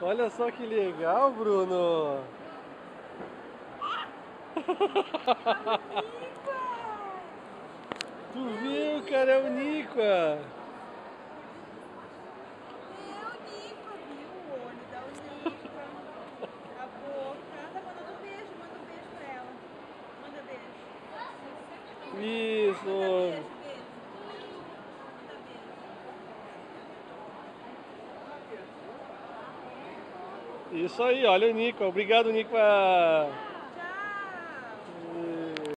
Olha só que legal, Bruno. tu viu, cara? É o Nico. É o Nico, viu? O olho da Nico. A boca. Tá mandando um beijo, manda um beijo pra ela. Manda beijo. Isso. Manda beijo. Isso aí, olha o Nico. Obrigado, Nico.